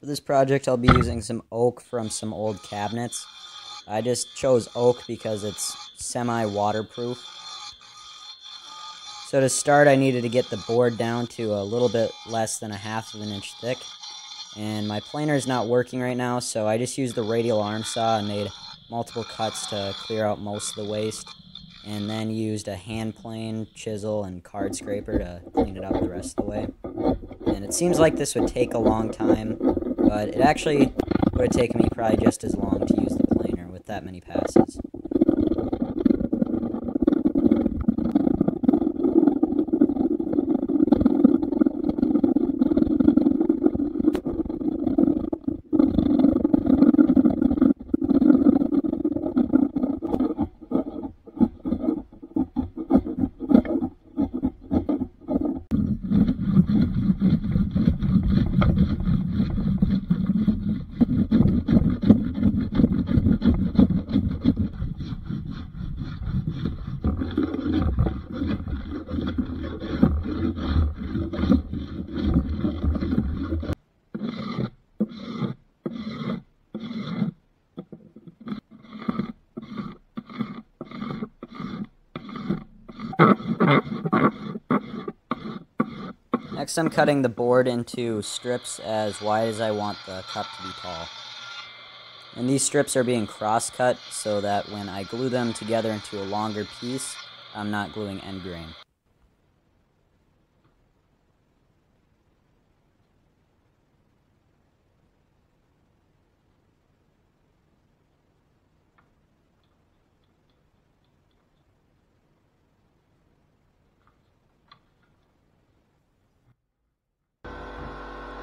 For this project, I'll be using some oak from some old cabinets. I just chose oak because it's semi-waterproof. So to start, I needed to get the board down to a little bit less than a half of an inch thick. And my planer is not working right now, so I just used the radial arm saw and made multiple cuts to clear out most of the waste. And then used a hand plane, chisel, and card scraper to clean it up the rest of the way. And it seems like this would take a long time, but it actually would have taken me probably just as long to use the planer with that many passes. Next I'm cutting the board into strips as wide as I want the cup to be tall. And these strips are being cross-cut so that when I glue them together into a longer piece, I'm not gluing end grain.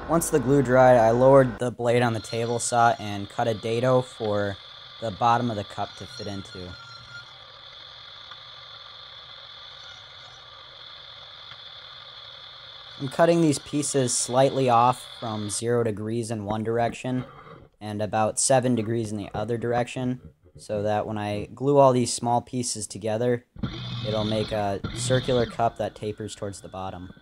Once the glue dried, I lowered the blade on the table saw and cut a dado for the bottom of the cup to fit into. I'm cutting these pieces slightly off from 0 degrees in one direction and about 7 degrees in the other direction so that when I glue all these small pieces together, it'll make a circular cup that tapers towards the bottom.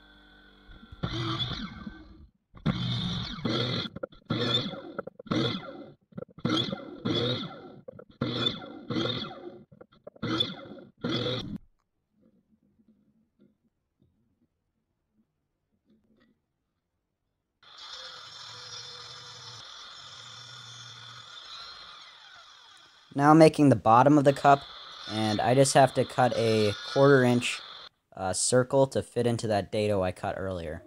Now I'm making the bottom of the cup, and I just have to cut a quarter inch uh, circle to fit into that dado I cut earlier.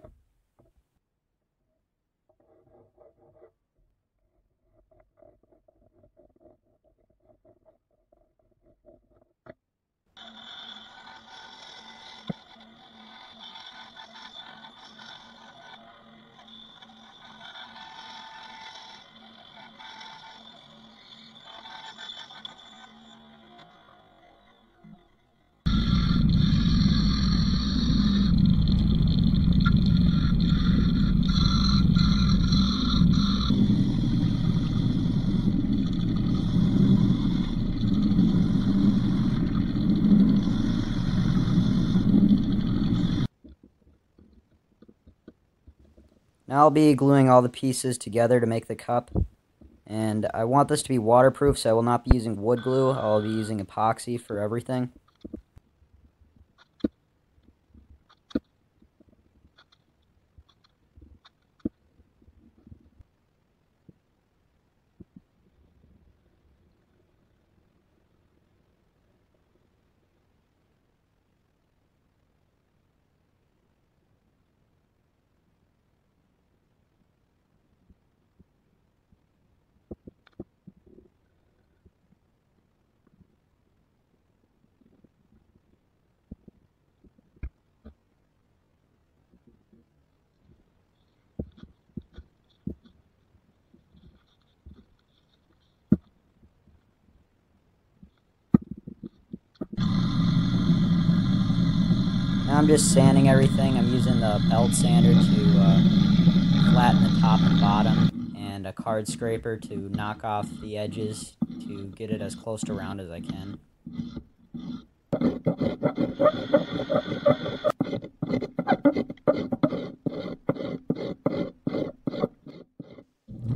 Now I'll be gluing all the pieces together to make the cup. And I want this to be waterproof, so I will not be using wood glue. I'll be using epoxy for everything. I'm just sanding everything. I'm using the belt sander to uh, flatten the top and bottom, and a card scraper to knock off the edges to get it as close to round as I can.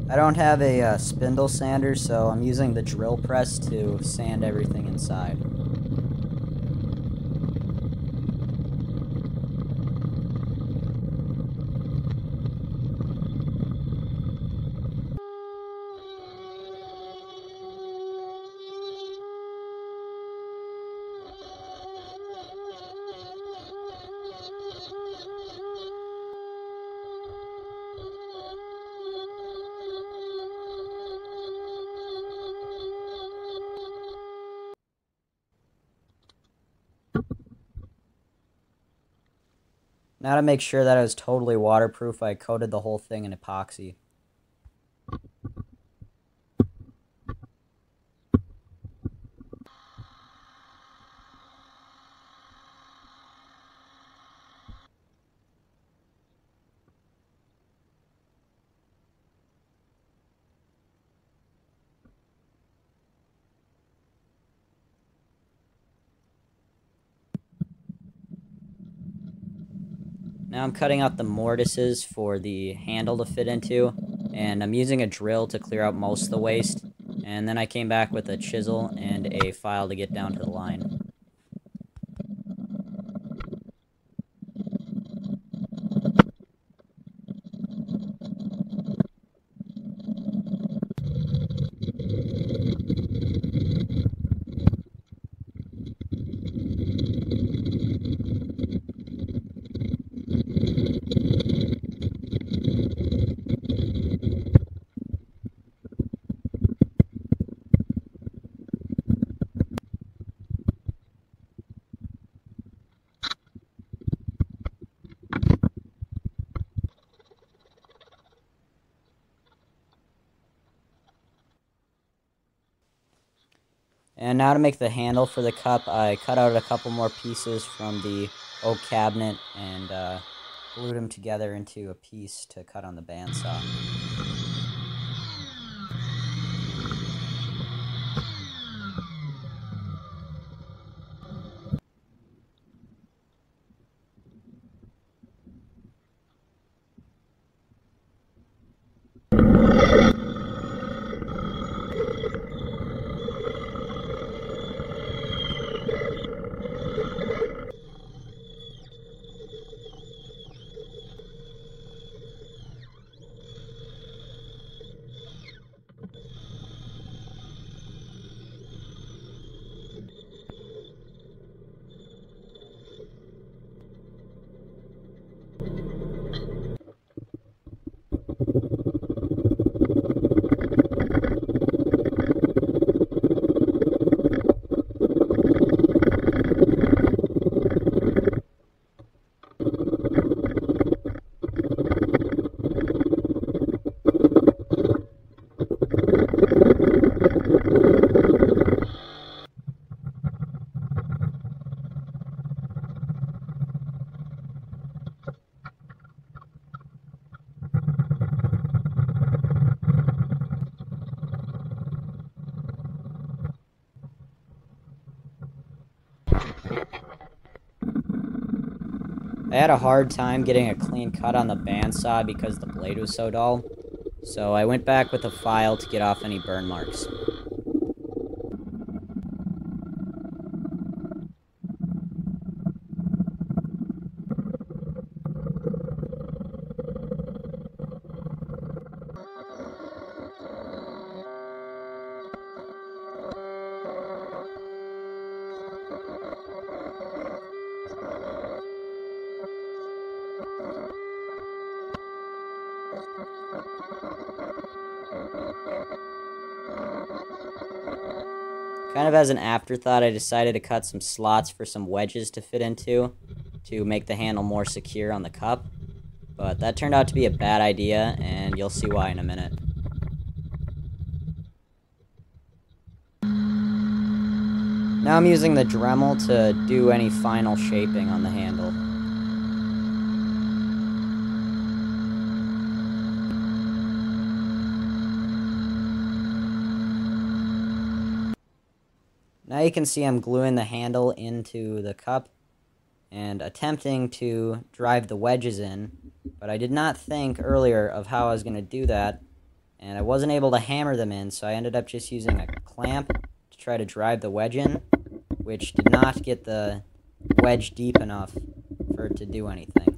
I don't have a uh, spindle sander, so I'm using the drill press to sand everything inside. Now to make sure that it was totally waterproof, I coated the whole thing in epoxy. Now I'm cutting out the mortises for the handle to fit into, and I'm using a drill to clear out most of the waste, and then I came back with a chisel and a file to get down to the line. And now to make the handle for the cup, I cut out a couple more pieces from the oak cabinet and uh, glued them together into a piece to cut on the bandsaw. I had a hard time getting a clean cut on the bandsaw because the blade was so dull, so I went back with a file to get off any burn marks. Kind of as an afterthought, I decided to cut some slots for some wedges to fit into to make the handle more secure on the cup. But that turned out to be a bad idea, and you'll see why in a minute. Now I'm using the Dremel to do any final shaping on the handle. Now you can see I'm gluing the handle into the cup and attempting to drive the wedges in, but I did not think earlier of how I was going to do that, and I wasn't able to hammer them in, so I ended up just using a clamp to try to drive the wedge in, which did not get the wedge deep enough for it to do anything.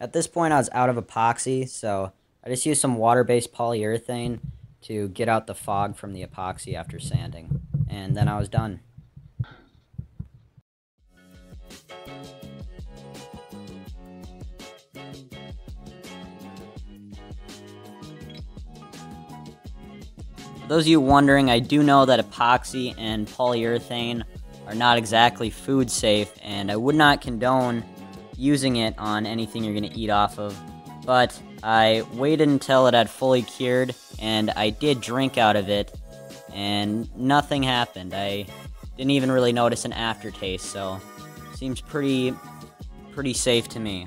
At this point, I was out of epoxy, so I just used some water-based polyurethane to get out the fog from the epoxy after sanding. And then I was done. For those of you wondering, I do know that epoxy and polyurethane are not exactly food safe, and I would not condone using it on anything you're going to eat off of. But I waited until it had fully cured, and I did drink out of it, and nothing happened. I didn't even really notice an aftertaste, so seems pretty pretty safe to me.